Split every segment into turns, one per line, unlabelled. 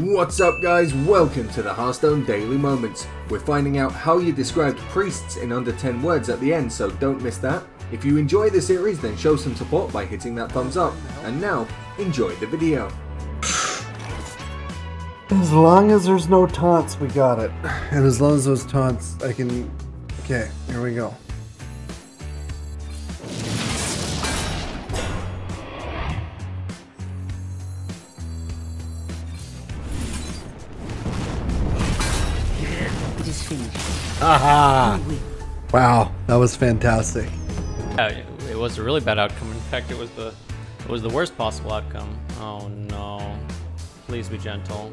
What's up guys, welcome to the Hearthstone Daily Moments. We're finding out how you described priests in under 10 words at the end, so don't miss that. If you enjoy the series, then show some support by hitting that thumbs up. And now, enjoy the video.
As long as there's no taunts, we got it. And as long as those taunts, I can... Okay, here we go.
Finished.
Aha! Wow, that was fantastic.
Yeah, it was a really bad outcome. In fact, it was the it was the worst possible outcome. Oh no. Please be gentle.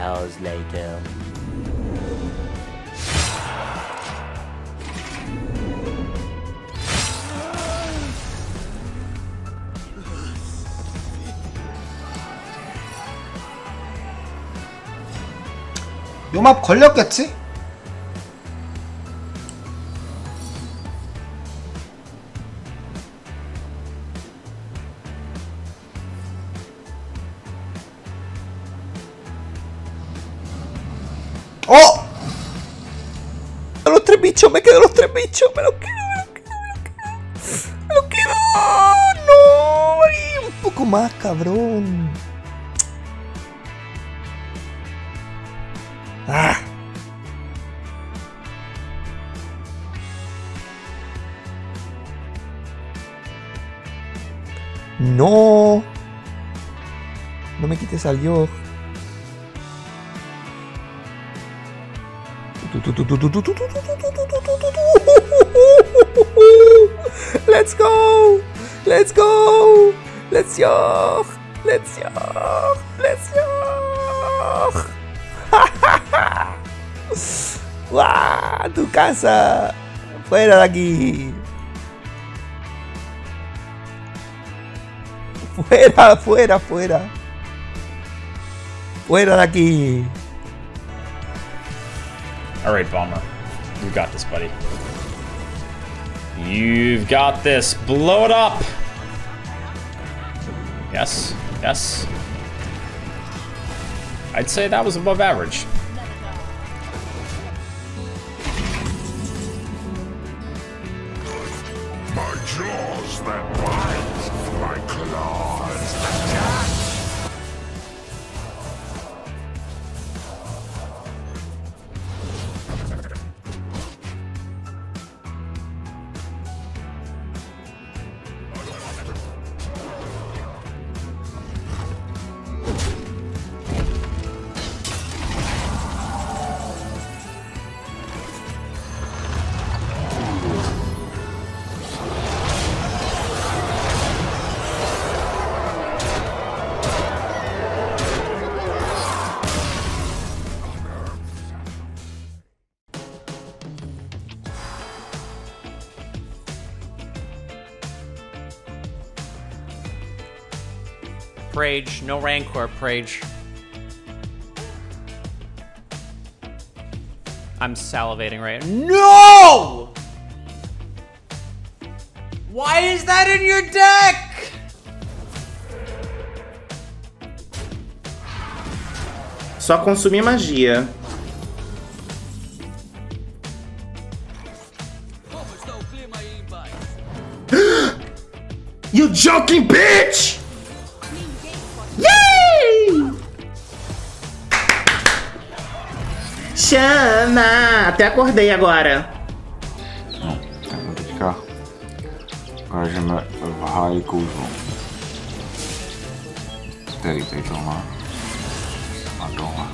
Hours later.
요맙 걸렸겠지? 어!
los tres bichos, me quedo los tres bichos, me los quedo, me los quedo, me los quedo. Me los quedo. No, ahí, un poco más, cabrón. Ah. No. No me quites al yo. Let's go! Let's go! Let's yo! Let's yo! Let's yo! ¡Wow! ¡Tu casa! ¡Fuera de aquí! ¡Fuera, fuera, fuera! ¡Fuera de aquí!
All right, Bomber. You got this, buddy. You've got this. Blow it up. Yes. Yes. I'd say that was above average.
My jaws that bite, my claws
Prage, no Rancor, Prage. I'm salivating right No! Why is that in your deck?
Só consumir magia. you joking bitch! Chama! Até acordei agora.
Não, vou que ficar. Agora já me é- vai com o João. Peraí, peraí, então lá. Ah, lá.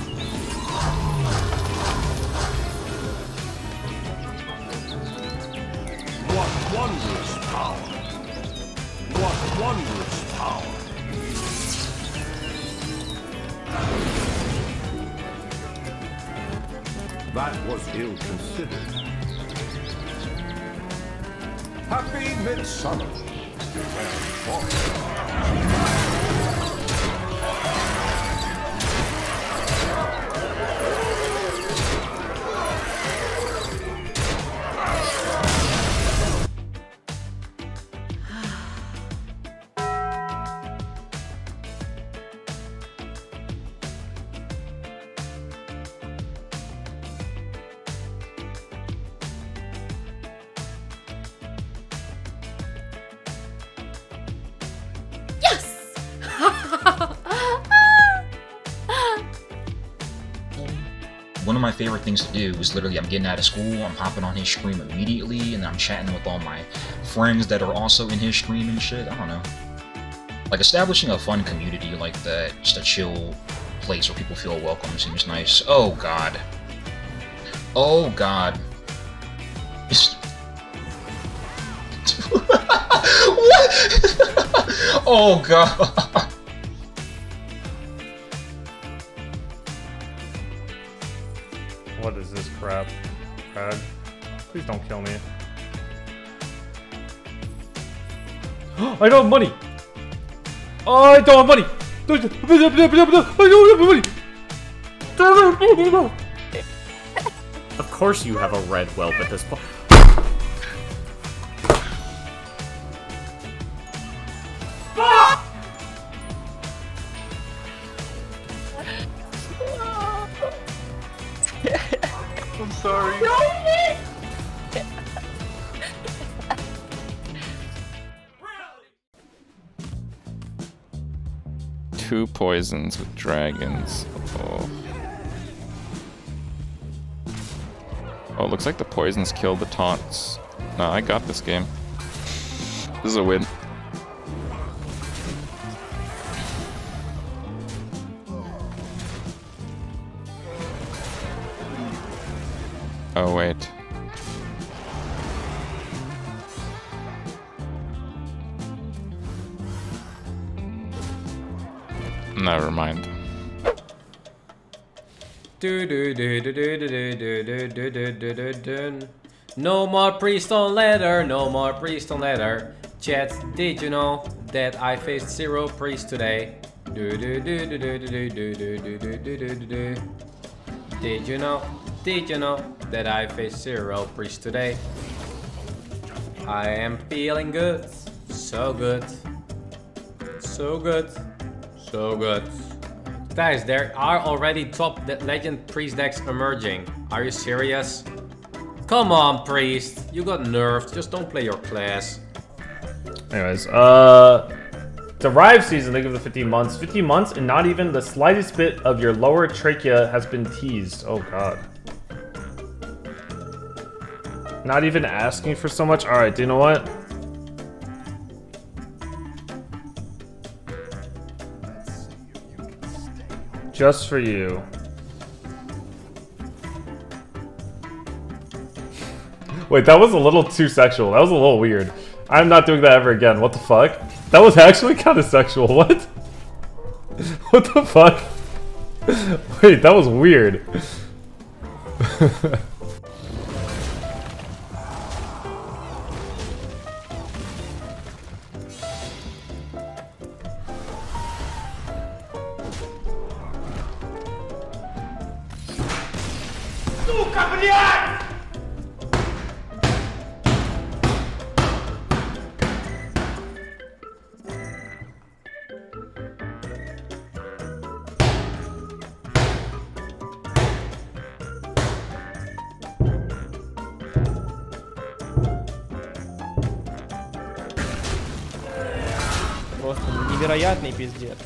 What wondrous power! What wondrous power! That was ill-considered. Happy Midsummer!
Of my favorite things to do is literally I'm getting out of school, I'm hopping on his stream immediately, and I'm chatting with all my friends that are also in his stream and shit. I don't know. Like establishing a fun community like that, just a chill place where people feel welcome seems nice. Oh god. Oh god. What? oh god.
What is this crap? Please don't kill me. I don't have money! Oh, I don't have money! I don't have money! Of course you have a red whelp at this point.
Two poisons with dragons. Oh. Oh, looks like the poisons killed the taunts. No, I got this game. This is a win. Oh, wait. Never mind.
No more priest on ladder. no more priest on ladder. Chat, did you know that I faced zero priests today? Did you know, did you know that I faced zero priests today? I am feeling good, so good, so good so good. Guys, there are already top legend priest decks emerging. Are you serious? Come on, priest. You got nerfed. Just don't play your class.
Anyways, uh, Derive season, they give the 15 months. 15 months and not even the slightest bit of your lower trachea has been teased. Oh god. Not even asking for so much? Alright, do you know what? Just for you. Wait, that was a little too sexual. That was a little weird. I'm not doing that ever again. What the fuck? That was actually kind of sexual. What? What the fuck? Wait, that was weird.
Сука, блядь!
Просто невероятный пиздец.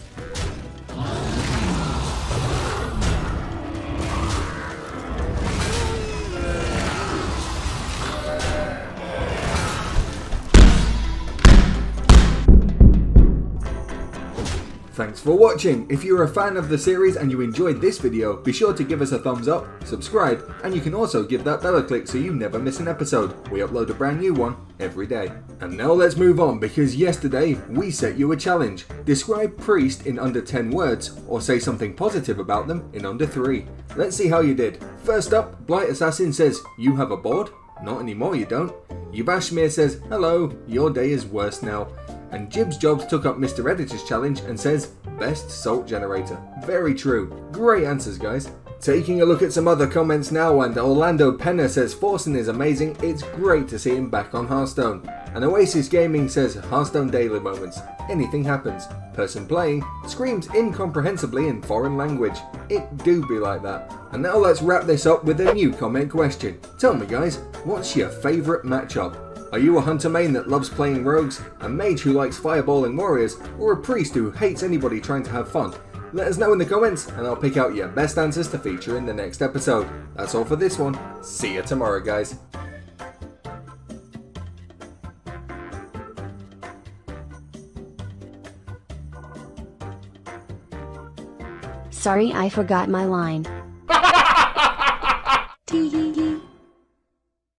Thanks for watching! If you're a fan of the series and you enjoyed this video, be sure to give us a thumbs up, subscribe, and you can also give that bell a click so you never miss an episode. We upload a brand new one every day. And now let's move on because yesterday we set you a challenge. Describe Priest in under 10 words or say something positive about them in under 3. Let's see how you did. First up, Blight Assassin says, You have a board? Not anymore, you don't. Yubashmir says, Hello, your day is worse now. And Jibs Jobs took up Mr. Editor's challenge and says, Best salt generator. Very true. Great answers, guys. Taking a look at some other comments now, and Orlando Penner says Forsen is amazing, it's great to see him back on Hearthstone. And Oasis Gaming says Hearthstone Daily Moments, anything happens. Person playing screams incomprehensibly in foreign language. It do be like that. And now let's wrap this up with a new comment question. Tell me guys, what's your favourite matchup? Are you a hunter main that loves playing rogues, a mage who likes fireballing warriors, or a priest who hates anybody trying to have fun? Let us know in the comments and I'll pick out your best answers to feature in the next episode. That's all for this one. See you tomorrow guys.
Sorry I forgot my line. Tee hee.